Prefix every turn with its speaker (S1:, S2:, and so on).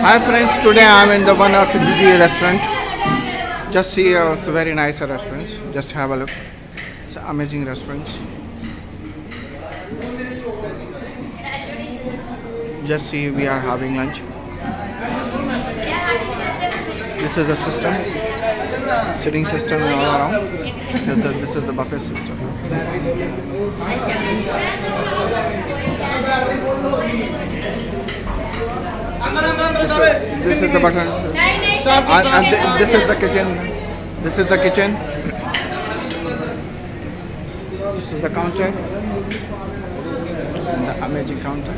S1: Hi friends, today I am in the One Earth GG restaurant. Just see, uh, it's a very nice restaurant. Just have a look. It's an amazing restaurant. Just see, we are having lunch. This is the system, sitting system all around. This is the buffet system. This is, the button. And, and thi- this is the kitchen. This is the kitchen. This is the counter. The amazing counter.